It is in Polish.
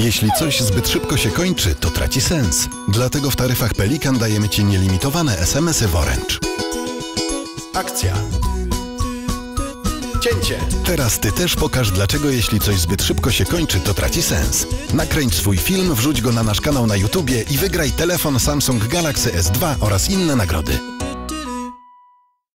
Jeśli coś zbyt szybko się kończy, to traci sens. Dlatego w taryfach Pelikan dajemy Ci nielimitowane SMS-y w Orange. Akcja. Cięcie. Teraz Ty też pokaż, dlaczego jeśli coś zbyt szybko się kończy, to traci sens. Nakręć swój film, wrzuć go na nasz kanał na YouTubie i wygraj telefon Samsung Galaxy S2 oraz inne nagrody.